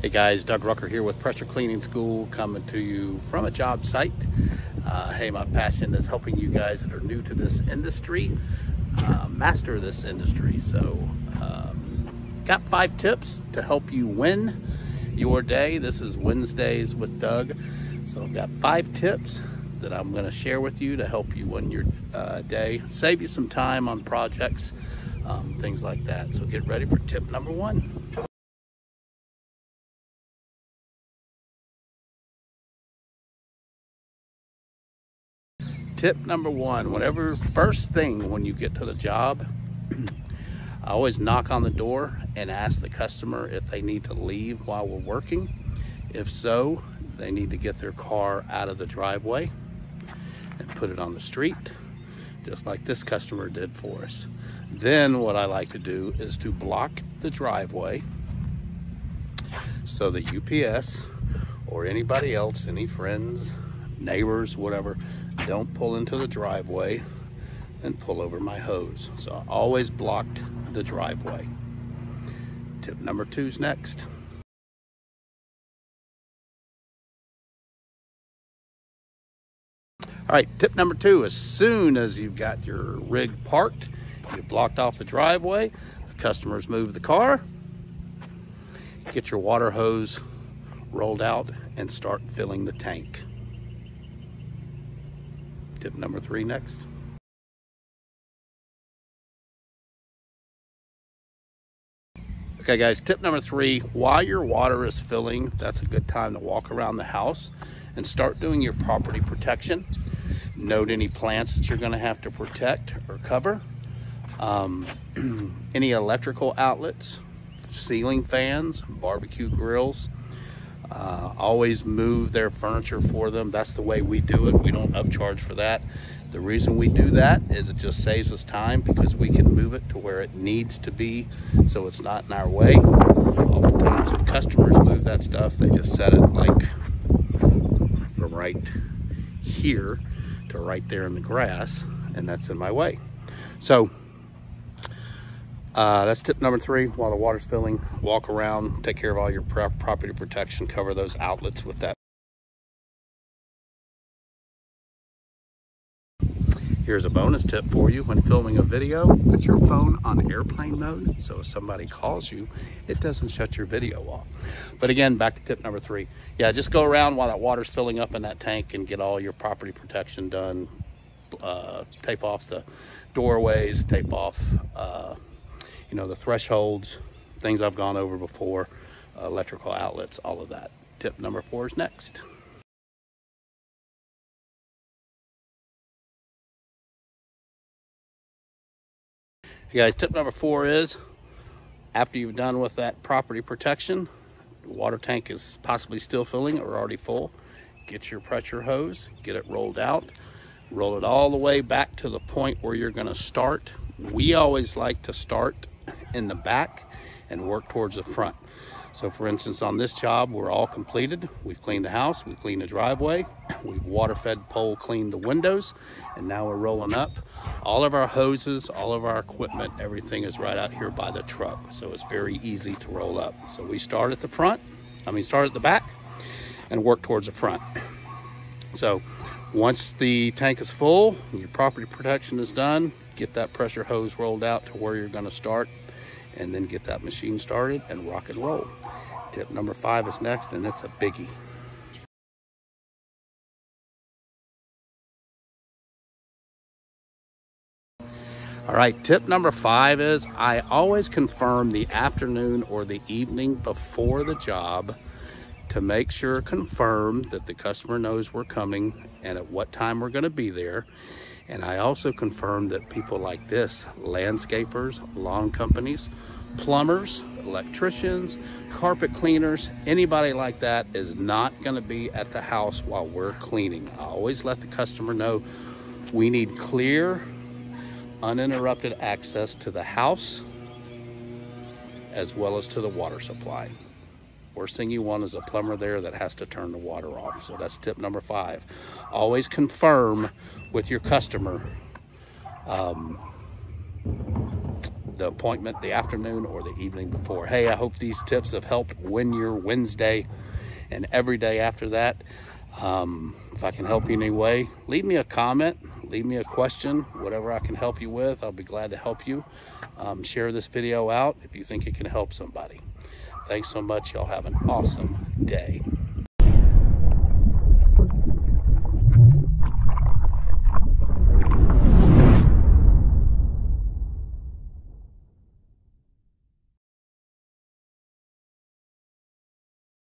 Hey guys, Doug Rucker here with Pressure Cleaning School coming to you from a job site. Uh, hey, my passion is helping you guys that are new to this industry uh, master this industry. So, um, got five tips to help you win your day. This is Wednesdays with Doug. So, I've got five tips that I'm going to share with you to help you win your uh, day, save you some time on projects, um, things like that. So, get ready for tip number one. Tip number one whenever first thing when you get to the job i always knock on the door and ask the customer if they need to leave while we're working. If so they need to get their car out of the driveway and put it on the street just like this customer did for us. Then what i like to do is to block the driveway so the ups or anybody else any friends neighbors whatever don't pull into the driveway and pull over my hose. So I always blocked the driveway. Tip number two is next. All right, tip number two, as soon as you've got your rig parked, you've blocked off the driveway, the customers move the car, get your water hose rolled out and start filling the tank. Tip number three next. Okay guys, tip number three, while your water is filling, that's a good time to walk around the house and start doing your property protection. Note any plants that you're gonna have to protect or cover. Um, any electrical outlets, ceiling fans, barbecue grills, uh, always move their furniture for them. That's the way we do it. We don't upcharge for that. The reason we do that is it just saves us time because we can move it to where it needs to be so it's not in our way. Oftentimes if customers move that stuff, they just set it like from right here to right there in the grass and that's in my way. So uh, that's tip number three. While the water's filling, walk around, take care of all your property protection, cover those outlets with that. Here's a bonus tip for you when filming a video. Put your phone on airplane mode so if somebody calls you, it doesn't shut your video off. But again, back to tip number three. Yeah, just go around while that water's filling up in that tank and get all your property protection done. Uh, tape off the doorways, tape off uh, you know, the thresholds, things I've gone over before, uh, electrical outlets, all of that. Tip number four is next. Hey guys, tip number four is after you've done with that property protection, water tank is possibly still filling or already full, get your pressure hose, get it rolled out, roll it all the way back to the point where you're gonna start. We always like to start in the back and work towards the front. So for instance, on this job, we're all completed. We've cleaned the house, we've cleaned the driveway, we've water fed pole cleaned the windows, and now we're rolling up. All of our hoses, all of our equipment, everything is right out here by the truck. So it's very easy to roll up. So we start at the front, I mean, start at the back and work towards the front. So once the tank is full, your property protection is done, get that pressure hose rolled out to where you're gonna start and then get that machine started and rock and roll. Tip number five is next and it's a biggie. All right, tip number five is I always confirm the afternoon or the evening before the job to make sure, confirm that the customer knows we're coming and at what time we're gonna be there. And I also confirm that people like this, landscapers, lawn companies, plumbers, electricians, carpet cleaners, anybody like that is not gonna be at the house while we're cleaning. I always let the customer know we need clear, uninterrupted access to the house as well as to the water supply. Worst thing you want is a plumber there that has to turn the water off. So that's tip number five. Always confirm with your customer um, the appointment the afternoon or the evening before. Hey, I hope these tips have helped win your Wednesday and every day after that. Um, if I can help you in any way, leave me a comment, leave me a question, whatever I can help you with, I'll be glad to help you. Um, share this video out if you think it can help somebody. Thanks so much. Y'all have an awesome day.